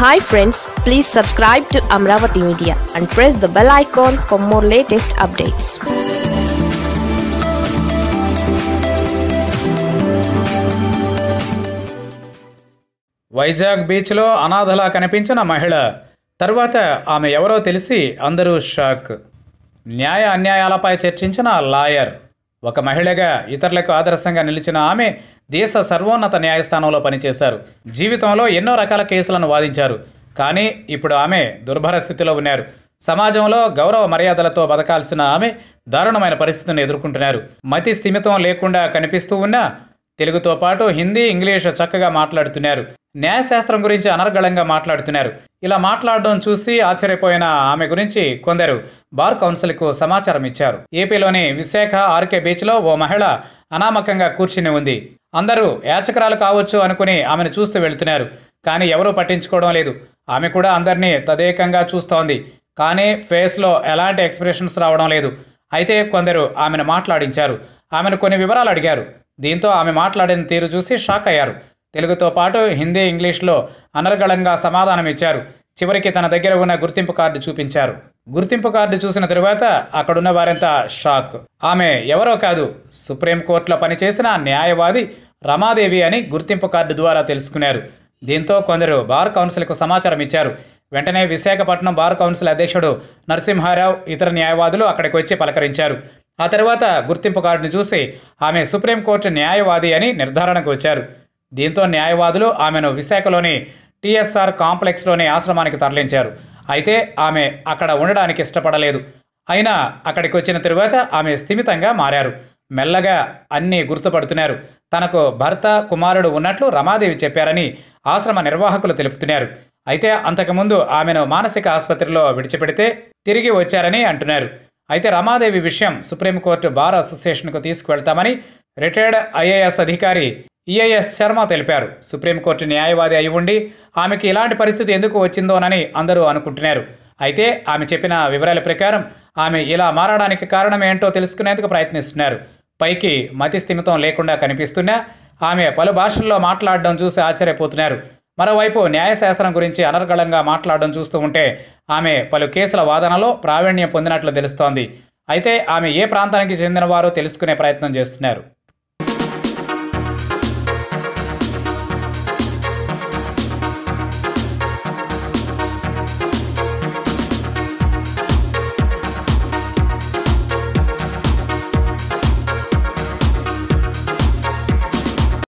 Hi friends please subscribe to Amaravati media and press the bell icon for more latest updates Vizag బీచ్లో అనాథలా కనిపించిన మహిళ. తర్వాత ఆమె ఎవరో తెలిసి అందరూ షాక్. న్యాయ అన్యాయాలపై చర్చించిన లాయర్. ఒక మహిళగా ఇతరులకు ఆదర్శంగా నిలిచిన ఆమె దేశ సర్వోన్నత న్యాయస్థానంలో పనిచేశారు. జీవితంలో ఎన్నో రకాల కేసులను వాదించారు. కానీ ఇప్పుడు ఆమె దుర్భర స్థితిలో ఉన్నారు. సమాజంలో గౌరవ మర్యాదలతో బతకాల్సిన ఆమె దారుణమైన పరిస్థితిని ఎదుర్కొంటున్నారు. మతి స్థిమితం లేకుండా కనిపిస్తూ ఉన్నా తెలుగుతో పాటు హిందీ ఇంగ్లీష్ చక్కగా మాట్లాడుతున్నారు. న్యాయశాస్త్రం గురించి అనర్గళంగా మాట్లాడుతున్నారు. ఇలా మాట్లాడడం చూసి ఆశ్చర్యపోయిన ఆమె గురించి కొందరు బార్ కౌన్సిల్కు సమాచారం ఇచ్చారు. ఏపీలోని విశాఖ ఆర్కే బీచ్లో ఓ మహిళ అనామకంగా కూర్చుని ఉంది. అందరూ యాచకరాలు కావచ్చు అనుకుని ఆమెను చూస్తూ వెళ్తున్నారు. కానీ ఎవరూ పట్టించుకోవడం లేదు. ఆమె కూడా అందరినీ తదేకంగా చూస్తోంది. కానీ ఫేస్లో ఎలాంటి ఎక్స్ప్రెషన్స్ రావడం లేదు. అయితే కొందరు ఆమెను మాట్లాడించారు. ఆమెను కొన్ని వివరాలు అడిగారు. దీంతో ఆమె మాట్లాడిన తీరు చూసి షాక్ అయ్యారు. తెలుగుతో పాటు హిందీ ఇంగ్లీష్లో అనర్గళంగా సమాధానం ఇచ్చారు చివరికి తన దగ్గర ఉన్న గుర్తింపు కార్డు చూపించారు. గుర్తింపు కార్డు చూసిన తరువాత అక్కడున్న వారంతా షాక్. ఆమె ఎవరో కాదు సుప్రీంకోర్టులో పనిచేసిన న్యాయవాది రమాదేవి అని గుర్తింపు కార్డు ద్వారా తెలుసుకున్నారు. దీంతో కొందరు బార్ కౌన్సిల్కు సమాచారం ఇచ్చారు వెంటనే విశాఖపట్నం బార్ కౌన్సిల్ అధ్యక్షుడు నరసింహారావు ఇతర న్యాయవాదులు అక్కడికి వచ్చి పలకరించారు. ఆ తర్వాత గుర్తింపు కార్డును చూసి ఆమె సుప్రీంకోర్టు న్యాయవాది అని నిర్ధారణకు వచ్చారు. దీంతో న్యాయవాదులు ఆమెను విశాఖలోని టీఎస్ఆర్ కాంప్లెక్స్లోని ఆశ్రమానికి తరలించారు. అయితే ఆమె అక్కడ ఉండడానికి ఇష్టపడలేదు. అయినా అక్కడికి వచ్చిన తరువాత ఆమె స్థిమితంగా మారారు. మెల్లగా అన్నీ గుర్తుపడుతున్నారు. తనకు భర్త కుమారుడు ఉన్నట్లు రమాదేవి చెప్పారని ఆశ్రమ నిర్వాహకులు తెలుపుతున్నారు. అయితే అంతకుముందు ఆమెను మానసిక ఆసుపత్రిలో విడిచిపెడితే తిరిగి వచ్చారని అంటున్నారు. అయితే రమాదేవి విషయం సుప్రీంకోర్టు బార్ అసోసియేషన్కు తీసుకువెళ్తామని రిటైర్డ్ ఐఏఎస్ అధికారి ఈఏఎస్ శర్మ తెలిపారు. సుప్రీంకోర్టు న్యాయవాది అయి ఉండి ఆమెకి ఇలాంటి పరిస్థితి ఎందుకు వచ్చిందోనని అందరూ అనుకుంటున్నారు. అయితే ఆమె చెప్పిన వివరాల ప్రకారం ఆమె ఇలా మారడానికి కారణం ఏంటో తెలుసుకునేందుకు ప్రయత్నిస్తున్నారు. పైకి మతి స్థిమితం లేకుండా కనిపిస్తున్నా ఆమె పలు భాషల్లో మాట్లాడడం చూసి ఆశ్చర్యపోతున్నారు. మరోవైపు న్యాయశాస్త్రం గురించి అనర్గళంగా మాట్లాడడం చూస్తూ ఉంటే ఆమె పలు కేసుల వాదనలో ప్రావీణ్యం పొందినట్లు తెలుస్తోంది. అయితే ఆమె ఏ ప్రాంతానికి చెందినవారో తెలుసుకునే ప్రయత్నం చేస్తున్నారు.